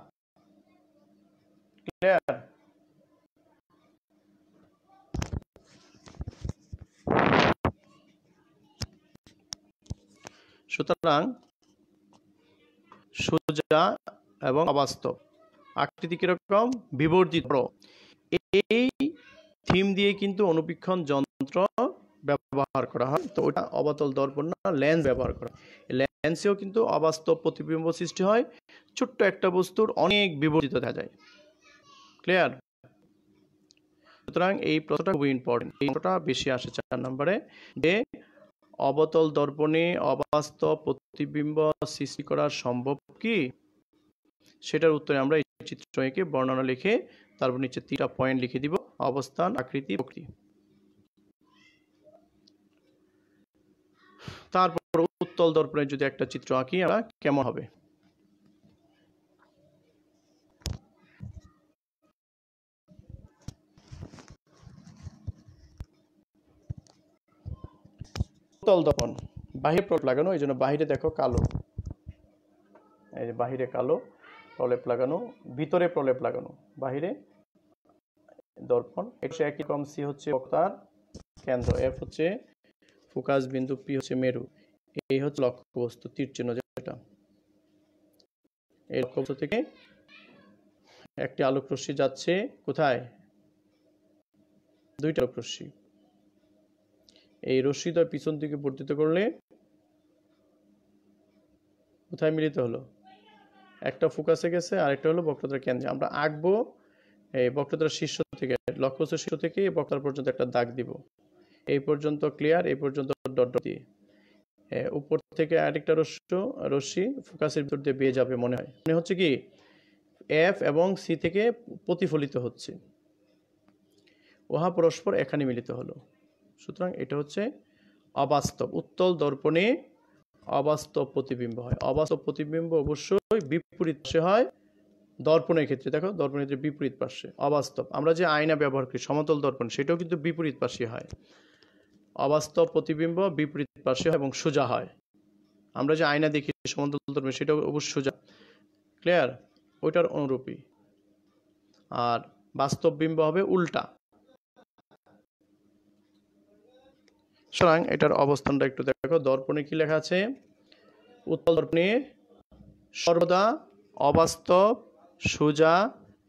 Speaker 1: ক্লিয়ার সুতরাং সোজা এবং অবাস্তব। আকৃতি কীরকম? বিবর্জিত। এই থিম দিয়ে কিন্তু অনুবীক্ষণ যন্ত্র ব্যবহার করা হয়। তো ওটা অবতল দর্পণ না, লেন্স ব্যবহার করা। লেন্সেও কিন্তু অবাস্তব প্রতিবিম্ব সৃষ্টি হয়। ছোট্ট একটা বস্তুর অনেক বিবর্জিত দেখা যায়। ক্লিয়ার? সুতরাং এই প্রশ্নটা খুবই ইম্পর্টেন্ট এই প্রশ্নটা বেশি আসে চার নম্বরে যে অবতল দর্পণে অবাস্তব প্রতিবিম্ব সৃষ্টি করা সম্ভব কি? সেটার উত্তরে আমরা এই চিত্র এঁকে বর্ণনা লিখে তারপর নিচে তিনটা পয়েন্ট লিখে দিব, অবস্থান, আকৃতি, প্রকৃতি। তারপর উত্তল দর্পণে যদি একটা চিত্র আঁকি, আমরা কেমন হবে? উত্তল দর্পণ বাহিরে প্রলেপ লাগানো, এই জন্য বাহিরে দেখো কালো। এই যে বাহিরে কালো, প্রলেপ লাগানো, ভিতরে প্রলেপ লাগানো, বাহিরে দর্পণ। একশো একই কম সি হচ্ছে বক্তার কেন্দ্র, এফ হচ্ছে ফোকাস বিন্দু, পি হচ্ছে মেরু। এই হচ্ছে লক্ষ্যবস্তু, তীর চিহ্ন যেটা। এই লক্ষ্যবস্তু থেকে একটি আলোক রশ্মি যাচ্ছে কোথায়? দুইটা আলোক রশ্মি এই রশ্মিদ্বয় পিছন দিকে বর্ধিত করলে কোথায় মিলিত হলো? একটা ফোকাসে গেছে, আরেকটা হলো বক্রতার কেন্দ্রে। আমরা আঁকবো, এই বক্রতার শীর্ষ থেকে লক্ষ্যবস্তুর শীর্ষ থেকে এই বক্রতার পর্যন্ত একটা দাগ দিব। এই পর্যন্ত ক্লিয়ার এই পর্যন্ত ডট ডট দিয়ে। উপর থেকে আরেকটা রশ্মি রশ্মি ফোকাসের ভিতর দিয়ে বেয়ে যাবে মনে হয়। মনে হচ্ছে কি এফ এবং সি থেকে প্রতিফলিত হচ্ছে। উহা পরস্পর এখানে মিলিত হলো। সুতরাং এটা হচ্ছে অবাস্তব। উত্তল দর্পণে অবাস্তব প্রতিবিম্ব হয়। অবাস্তব প্রতিবিম্ব অবশ্যই বিপরীত পাশে হয় দর্পণের ক্ষেত্রে। দেখো, দর্পণের ক্ষেত্রে বিপরীত পাশে অবাস্তব। আমরা যে আয়না ব্যবহার করি, সমতল দর্পণ, সেটাও কিন্তু বিপরীত পাশে হয়। অবাস্তব প্রতিবিম্ব বিপরীত পাশে হয় এবং সোজা হয়। আমরা যে আয়না দেখি, সমতল দর্পণ, সেটাও অবশ্য সোজা। ক্লিয়ার? ওইটার অনুরূপী আর বাস্তব বিম্ব হবে উল্টা। সুতরাং এটার অবস্থানটা একটু দেখো। দর্পণে কি লেখা আছে? উত্তল দর্পণে সর্বদা অবাস্তব, সোজা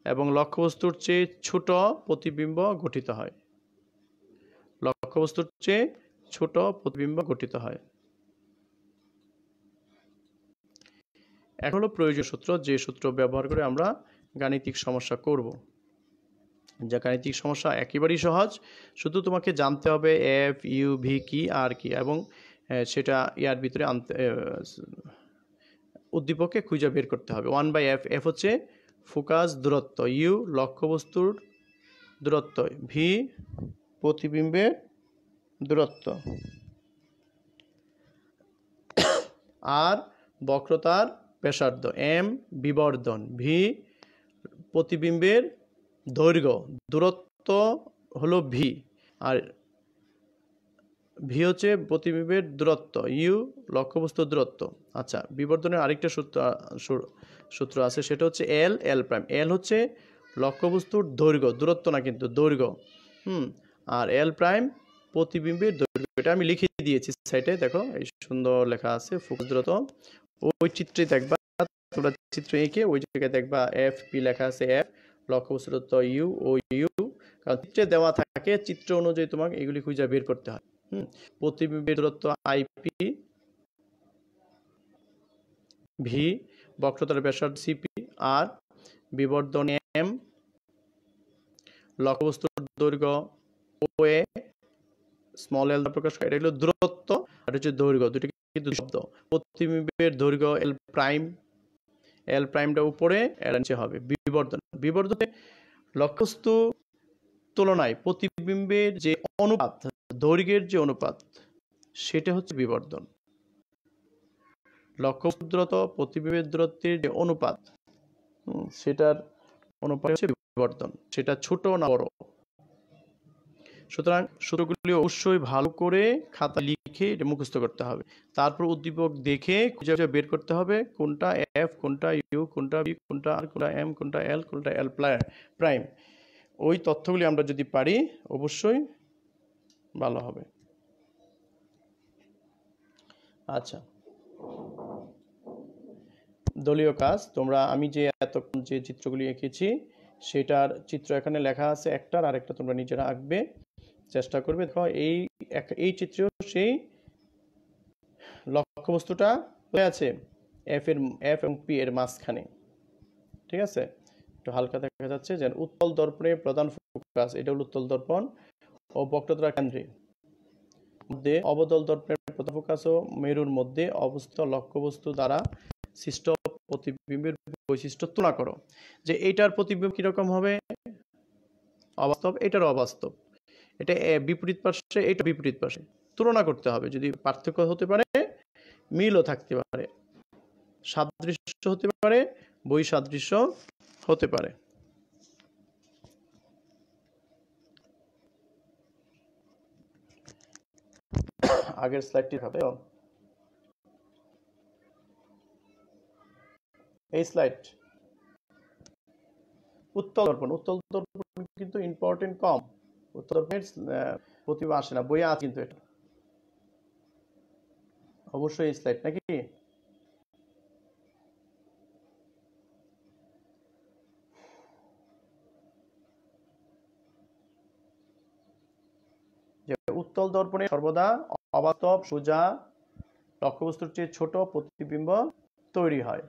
Speaker 1: এবং লক্ষ্যবস্তুর চেয়ে ছোট প্রতিবিম্ব গঠিত হয়। লক্ষ্যবস্তুর চেয়ে ছোট প্রতিবিম্ব গঠিত হয়। এখন হলো প্রয়োজন সূত্র, যে সূত্র ব্যবহার করে আমরা গাণিতিক সমস্যা করব। যা গাণিতিক সমস্যা একেবারেই সহজ। শুধু তোমাকে জানতে হবে এফ ইউ ভি কি আর কি এবং সেটা ইয়ার ভিতরে আনতে উদ্দীপককে খুঁজে বের করতে হবে। ওয়ান বাই এফ এফ হচ্ছে ফোকাস দূরত্ব। ইউ লক্ষ্যবস্তুর দূরত্ব। ভি প্রতিবিম্বের দূরত্ব। আর বক্রতার ব্যাসার্ধ। এম বিবর্ধন। ভি প্রতিবিম্বের দৈর্ঘ্য, দূরত্ব হলো ভি আর ভি হচ্ছে প্রতিবিম্বের দূরত্ব ইউ লক্ষ্যবস্তুর দূরত্ব। আচ্ছা বিবর্তনের আরেকটা সূত্র সূত্র আছে, সেটা হচ্ছে এল এল প্রাইম এল হচ্ছে লক্ষ্যবস্তুর দৈর্ঘ্য, দূরত্ব না কিন্তু দৈর্ঘ্য। হুম, আর এল প্রাইম প্রতিবিম্বের দৈর্ঘ্য, এটা আমি লিখে দিয়েছি সাইটে দেখো, এই সুন্দর লেখা আছে ফোকাস দূরত্ব। ওই চিত্রে দেখবা, তোমরা চিত্র এঁকে ওই জায়গায় দেখবা এফ পি লেখা আছে এফ লক্ষ্যবস্তু দূরত্ব ইউ ও ইউ, কারণ চিত্রে দেওয়া থাকে, চিত্র অনুযায়ী তোমাকে এগুলি খুঁজে বের করতে হয়। হুম প্রতিবিম্বের দূরত্ব আইপি, ভি বক্রতার ব্যাসার্ধ সিপি, আর বিবর্ধন এম, লক্ষ্যবস্তুর দৈর্ঘ্য ও এ, স্মল এল প্রকাশ করে। এটা হলো দূরত্ব, আর হচ্ছে দৈর্ঘ্য দুটি কিন্তু শব্দ। প্রতিবিম্বের দৈর্ঘ্য এল প্রাইম এল প্রাইমটা উপরে নিচে হবে। বিবর্ধন। বিবর্ধনে লক্ষ্যবস্তু তুলনায় প্রতিবিম্বের যে অনুপাত, দৈর্ঘ্যের যে অনুপাত, সেটা হচ্ছে বিবর্ধন। লক্ষ্য দূরত্ব প্রতিবিম্বের দূরত্বের যে অনুপাত সেটার অনুপাত হচ্ছে বিবর্ধন। সেটা ছোট না বড়। সুতরাং সূত্রগুলি অবশ্যই ভালো করে খাতা লিখে এটা মুখস্থ করতে হবে। তারপর উদ্দীপক দেখে খুঁজে বের করতে হবে কোনটা এফ কোনটা ইউ কোনটা বি কোনটা আর কোনটা এম কোনটা এল কোনটা এল প্রাইম ওই তথ্যগুলি আমরা যদি পারি, অবশ্যই ভালো হবে। আচ্ছা। দলীয় কাজ, তোমরা আমি যে এতক্ষণ যে চিত্রগুলি এঁকেছি, সেটার চিত্র এখানে লেখা আছে, একটার আর একটা তোমরা নিজেরা আঁকবে। চেষ্টা করবে। দেখো এই এই চিত্র সেই লক্ষ্যবস্তুটা হয়ে আছে এফ এর এফ এবং পি এর মাঝখানে। ঠিক আছে? একটু হালকা দেখা যাচ্ছে যে উত্তল দর্পণের প্রধান ফোকাস এটা হলো উত্তল দর্পণ ও বক্রতা কেন্দ্রে। মধ্যে অবতল দর্পণের প্রধান ফোকাস ও মেরুর মধ্যে অবস্থিত লক্ষ্যবস্তু দ্বারা সৃষ্ট প্রতিবিম্বের বৈশিষ্ট্য তুলনা করো। যে এইটার প্রতিবিম্ব কীরকম হবে? অবাস্তব এটার অবাস্তব। এটা বিপরীত পাশে এটা বিপরীত পাশে তুলনা করতে হবে, যদি পার্থক্য হতে পারে, মিলও থাকতে পারে। সাদৃশ্য হতে পারে বই সাদৃশ্য হতে পারে। আগের স্লাইডটি হবে এই স্লাইড। উত্তল দর্পণ উত্তল দর্পণ কিন্তু ইম্পর্টেন্ট কম। প্রতিভা আসে না। কিন্তু এটা। অবশ্যই স্লাইড নাকি? উত্তল দর্পণে সর্বদা অবাস্তব সোজা লক্ষ্যবস্তুর চেয়ে ছোট প্রতিবিম্ব তৈরি হয়।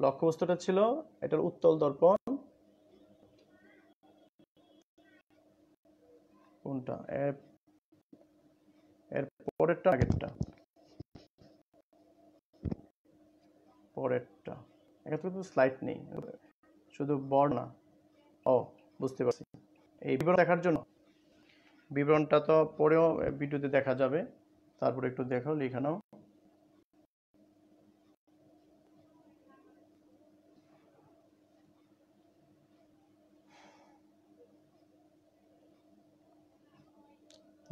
Speaker 1: লক্ষ্যবস্তুটা ছিল এটার উত্তল দর্পণ। কোনটা? এর এর পরেরটা, আগেরটা? পরেরটা। এক্ষেত্রে তো স্লাইড নেই। শুধু বর্ণা ও, বুঝতে পারছি। এই বিবরণ দেখার জন্য। বিবরণটা তো পরেও ভিডিওতে দেখা যাবে। তারপরে একটু দেখো লিখে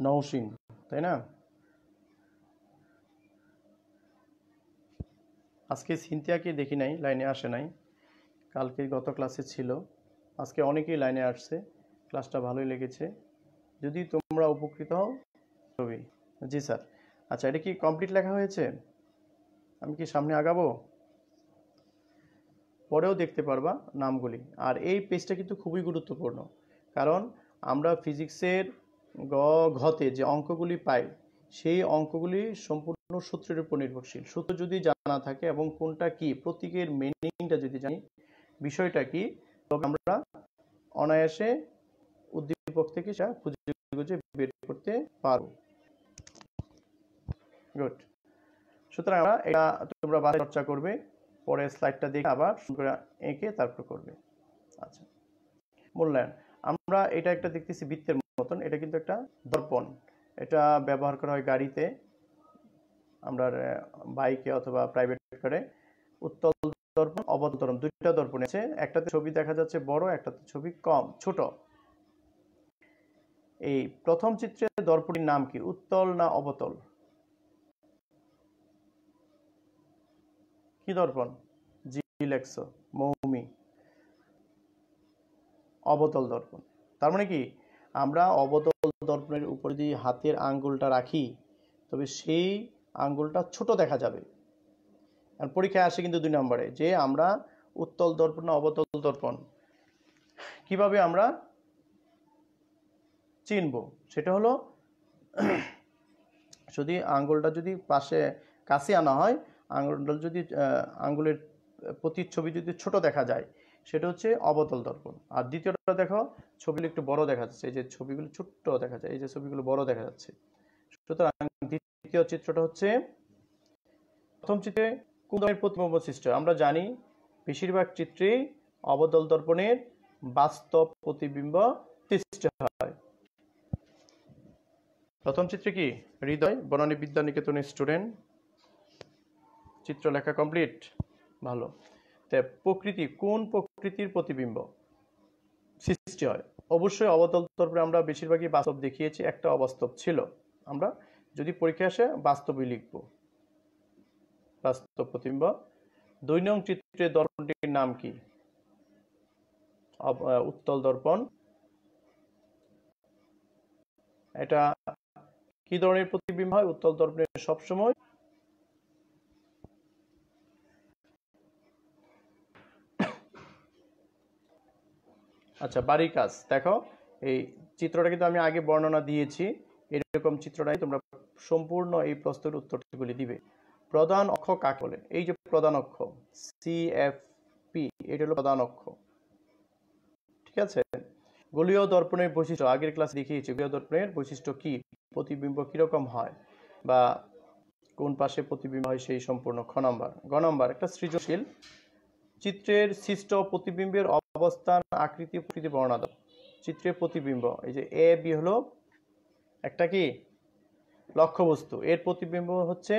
Speaker 1: নৌসিন তাই না? আজকে সিনথিয়াকে দেখি নাই, লাইনে আসে নাই। কালকে গত ক্লাসে ছিল। আজকে অনেকেই লাইনে আসছে। ক্লাসটা ভালোই লেগেছে। যদি তোমরা উপকৃত হও, ছবি। জি স্যার। আচ্ছা এটা কি কমপ্লিট লেখা হয়েছে? আমি কি সামনে আগাবো? পরেও দেখতে পারবা নামগুলি। আর এই পেজটা কিন্তু খুবই গুরুত্বপূর্ণ। কারণ আমরা ফিজিক্সের গ, ঘতে যে অঙ্কগুলি পাই, সেই অঙ্কগুলি সম্পূর্ণ সূত্রের উপর নির্ভরশীল। সূত্র যদি জানা থাকে এবং কোনটা কি, প্রতীকের মিনিংটা যদি জানি, বিষয়টা কি, তবে আমরা অনায়াসে উদ্দীপক থেকে সেটা খুঁজে খুঁজে বের করতে পারব। গুড সুতরাং আমরা এটা তোমরা বাসায় চর্চা করবে পরে স্লাইডটা দেখে আবার এঁকে তারপর করবে। আচ্ছা। মূল্যায়ন। আমরা এটা একটা দেখতেছি বৃত্তের মতন, এটা কিন্তু একটা দর্পণ। এটা ব্যবহার করা হয় গাড়িতে, আমরা বাইকে অথবা প্রাইভেট কারে উত্তল দর্পণ, অবতল দর্পণ, দুইটা দর্পণ আছে। একটাতে ছবি দেখা যাচ্ছে বড়, একটাতে ছবি কম, ছোট। এই প্রথম চিত্রে দর্পণের নাম কি? উত্তল না অবতল? কি দর্পণ? জি লেখছো মৌমি। অবতল দর্পণ। তার মানে কি? আমরা অবতল দর্পণের উপর যদি হাতের আঙ্গুলটা রাখি, তবে সেই আঙ্গুলটা ছোট দেখা যাবে। আর পরীক্ষায় আসে কিন্তু দুই নম্বরে, যে আমরা উত্তল দর্পণ না অবতল দর্পণ। কীভাবে আমরা চিনব? সেটা হলো, যদি আঙ্গুলটা যদি পাশে, কাছে আনা হয়, আঙ্গুলটা যদি আঙ্গুলের প্রতিচ্ছবি যদি ছোট দেখা যায় সেটা হচ্ছে অবতল দর্পণ। আর দ্বিতীয়টা দেখো, ছবিগুলো একটু বড় দেখা যাচ্ছে, এই যে ছবিগুলো ছোট্ট দেখা যায়, এই যে ছবিগুলো বড় দেখা যাচ্ছে। সুতরাং দ্বিতীয় চিত্রটা হচ্ছে, প্রথম চিত্রে কোন ধরনের প্রতিবিম্ব সৃষ্টি আমরা জানি বেশিরভাগ চিত্রে অবতল দর্পণের বাস্তব প্রতিবিম্ব সৃষ্টি হয়। প্রথম চিত্রে কি? হৃদয়, বনানী বিদ্যা নিকেতনের স্টুডেন্ট। চিত্রলেখা কমপ্লিট? ভালো। তা প্রকৃতি কোন প্রকৃতির প্রতিবিম্ব সৃষ্টি হয় অবশ্যই অবতল তরফে আমরা বেশিরভাগই বাস্তব দেখিয়েছি, একটা অবাস্তব ছিল। আমরা যদি পরীক্ষা আসে বাস্তবই লিখব। বাস্তব প্রতিবিম্ব। দুই নং চিত্রের দর্পণটির নাম কি? উত্তল দর্পণ। এটা কি ধরনের প্রতিবিম্ব হয়? উত্তল দর্পণের সবসময় আচ্ছা বাড়ির কাজ। দেখো, এই চিত্রটা কিন্তু আমি আগে বর্ণনা দিয়েছি। এরকম চিত্রটাই তোমরা সম্পূর্ণ এই প্রশ্নের উত্তরগুলি দিবে। প্রধান অক্ষ কাকে বলে? এই যে প্রধান অক্ষ সি এফ পি এটা হলো প্রধান অক্ষ। ঠিক আছে? গলীয় দর্পণের বৈশিষ্ট্য, আগের ক্লাস দেখিয়েছি, গলীয় দর্পণের বৈশিষ্ট্য কি? প্রতিবিম্ব কীরকম হয়? বা কোন পাশে প্রতিবিম্ব হয় সেই সম্পূর্ণ খ নম্বর। গ নম্বর, একটা সৃজনশীল চিত্রের সৃষ্ট প্রতিবিম্বের অবস্থান, আকৃতি, প্রকৃতি বর্ণনা দাও। চিত্রের প্রতিবিম্ব, এই যে এ বি হলো একটা কি? লক্ষ্যবস্তু। এর প্রতিবিম্ব হচ্ছে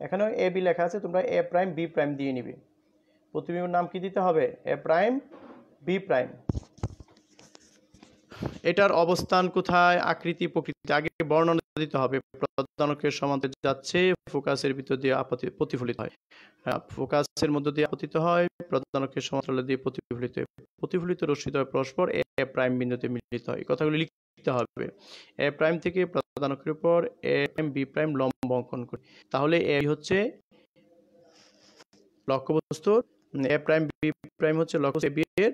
Speaker 1: এখানে এ বি লেখা আছে, তোমরা এ প্রাইম বি প্রাইম দিয়ে নিবে। প্রতিবিম্বের নাম কি দিতে হবে? এ প্রাইম বি প্রাইম এটার অবস্থান কোথায়? আকৃতি, প্রকৃতি। আগে বর্ণনা দিতে হবে। প্রধানকের সমান্তর যাচ্ছে, ফোকাসের ভিতর দিয়ে আপতি প্রতিফলিত হয়। ফোকাসের মধ্য দিয়ে আপতিত হয় প্রধানকের সমান্তরাল দিয়ে প্রতিফলিত হয়। প্রতিফলিত রশ্মিত হয় পরস্পর, এ প্রাইম বিন্দুতে মিলিত হয়। কথাগুলি লিখতে হবে। এ প্রাইম থেকে প্রধানকের উপর, এ প্রাইম, বি প্রাইম লম্ব অঙ্কন করি। তাহলে এ হচ্ছে লক্ষ্যবস্তুর এ প্রাইম, বি প্রাইম হচ্ছে লক্ষ্য বি এর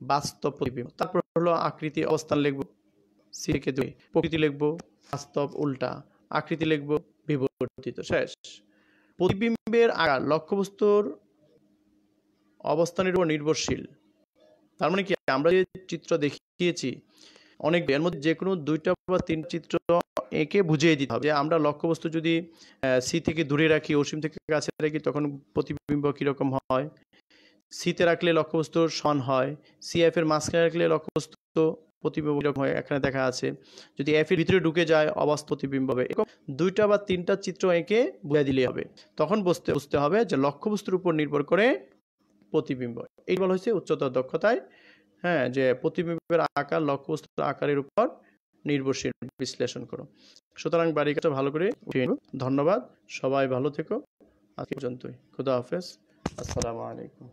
Speaker 1: বাস্তব প্রতিবিম্ব। তারপর হলো আকৃতি অবস্থান লিখব, সি কে দুই, প্রকৃতি লিখব বাস্তব উল্টা। আকৃতি লিখব বিবর্তিত। শেষ। প্রতিবিম্বের আকার লক্ষ্যবস্তুর অবস্থানের উপর নির্ভরশীল। তার মানে কি? আমরা যে চিত্র দেখিয়েছি, অনেক এর মধ্যে যে কোনো দুইটা বা তিন চিত্র এঁকে বুঝিয়ে দিতে হবে। যে আমরা লক্ষ্যবস্তু যদি সি থেকে দূরে রাখি, অসীম থেকে কাছে রাখি, তখন প্রতিবিম্ব কীরকম হয়? সিতে রাখলে লক্ষ্যবস্তুর সমান হয়। সি এফ এর মাঝখানে রাখলে লক্ষ্যবস্তু প্রতিবিম্ব হয়, এখানে দেখা আছে। যদি এফ এর ভিতরে ঢুকে যায় অবাস্তব প্রতিবিম্ব হবে দুইটা বা তিনটা চিত্র এঁকে বুঝাই দিলেই হবে। তখন বুঝতে বুঝতে হবে যে লক্ষ্যবস্তুর উপর নির্ভর করে প্রতিবিম্ব। এই বলা হয়েছে উচ্চতর দক্ষতায় হ্যাঁ যে প্রতিবিম্বের আকার, লক্ষ্যবস্তুর আকারের উপর নির্ভরশীল। বিশ্লেষণ করো। সুতরাং বাড়ির কাছে ভালো করে ধন্যবাদ। সবাই ভালো থেকো। আজকে পর্যন্তই। খুদা হাফেজ। আসসালামু আলাইকুম।